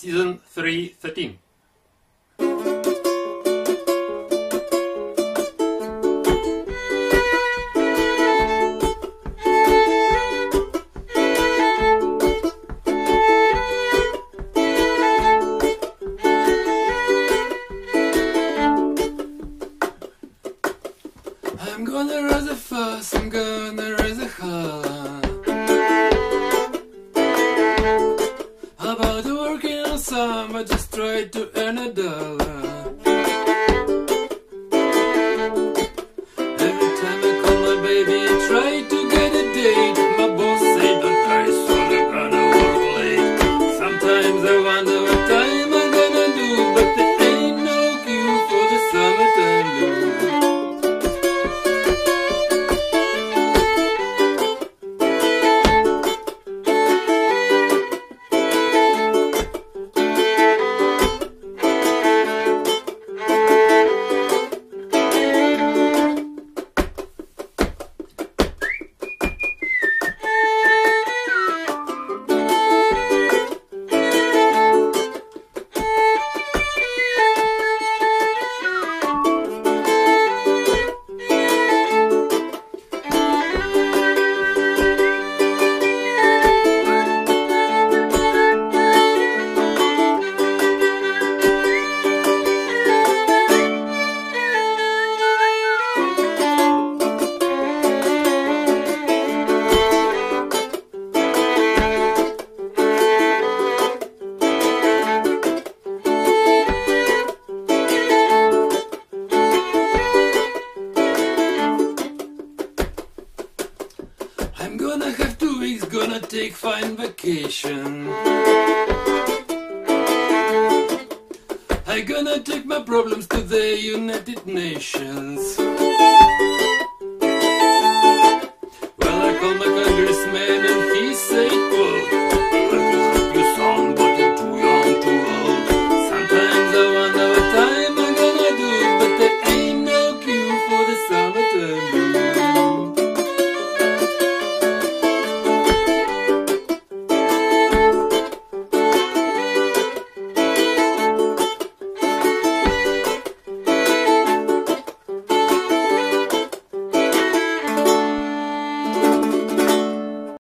Season 3, 13. I'm gonna raise a fuss, I'm gonna some, I just try to earn a dollar. Every time I call my baby, I try to get a date. My boss said don't try, so you're gonna work late. Sometimes I wonder I'm gonna have two weeks, gonna take fine vacation. I'm gonna take my problems to the United Nations. Well, I call my congressman.